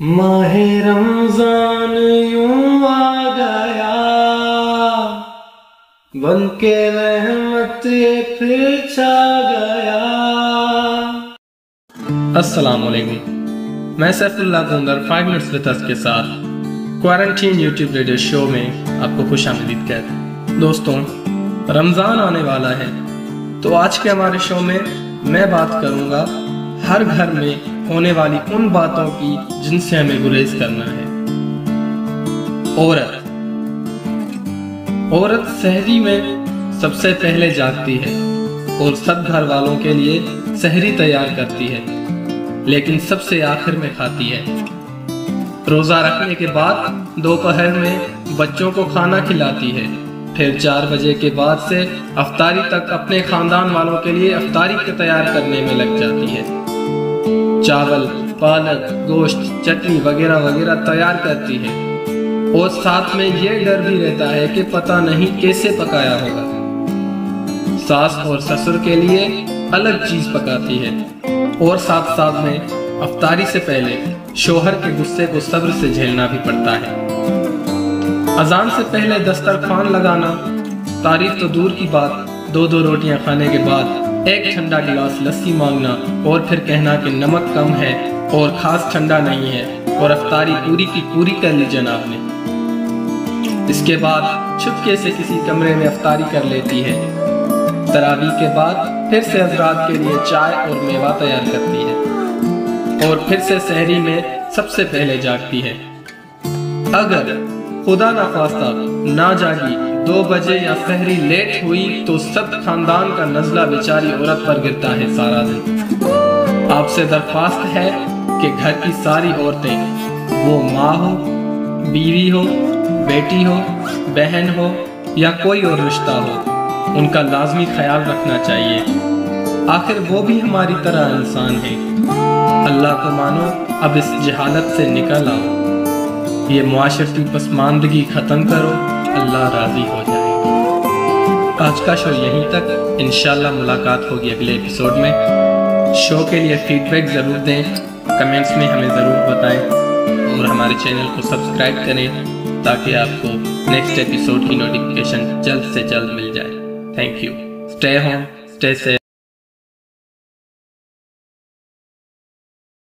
माहे रमज़ान यूँ आ गया। बन के रहमत फिर छा गया। अस्सलाम वालेकुम मैं Saifullah Gundar five minutes with us के साथ क्वारंटीन यूट्यूब रेडियो शो में आपको खुश आमदीद कहते दोस्तों, रमज़ान आने वाला है। तो आज के हमारे शो में मैं बात करूँगा हर घर में होने वाली उन बातों की जिनसे हमें गुरेज करना है। औरत। औरत शहरी में सबसे पहले जागती है और सब घर वालों के लिए शहरी तैयार करती है, लेकिन सबसे आखिर में खाती है। रोजा रखने के बाद दोपहर में बच्चों को खाना खिलाती है। फिर चार बजे के बाद से अफ्तारी तक अपने खानदान वालों के लिए अफ्तारी के तैयार करने में लग जाती है। चावल, पालक, गोश्त, चटनी वगैरह वगैरह तैयार करती है। और साथ में यह डर भी रहता है कि पता नहीं कैसे पकाया होगा। सास और ससुर के लिए अलग चीज़ पकाती है। और साथ साथ में अफ्तारी से पहले शोहर के गुस्से को सब्र से झेलना भी पड़ता है। अजान से पहले दस्तरखान लगाना, तारीफ़ तो दूर की बात दो दो रोटियाँ खाने के बाद एक ठंडा गिलास लस्सी मांगना और फिर कहना कि नमक कम है और खास ठंडा नहीं है और अफ्तारी पूरी की पूरी कर ली जनाब ने। इसके बाद छुपके से किसी कमरे में अफ्तारी कर लेती है। तरावी के बाद फिर से हजरात के लिए चाय और मेवा तैयार करती है और फिर से शहरी में सबसे पहले जागती है। अगर खुदा ना खास्ता ना जागी। दो बजे या सहरी लेट हुई तो सब खानदान का नजला बेचारी औरत पर गिरता है सारा दिन। आपसे दरख्वास्त है कि घर की सारी औरतें, वो माँ हो, बीवी हो, बेटी हो, बहन हो या कोई और रिश्ता हो, उनका लाजमी ख्याल रखना चाहिए। आखिर वो भी हमारी तरह इंसान है। अल्लाह को मानो, अब इस जहालत से निकल आओ। ये मुआशरती पसमानदगी ख़त्म करो, अल्लाह राज़ी हो जाए आज का शो यहीं तक। इन मुलाकात होगी अगले एपिसोड में। शो के लिए फीडबैक ज़रूर दें। कमेंट्स में हमें ज़रूर बताएँ। और हमारे चैनल को सब्सक्राइब करें, ताकि आपको नेक्स्ट एपिसोड की नोटिफिकेशन जल्द से जल्द मिल जाए। Thank you stay home stay safe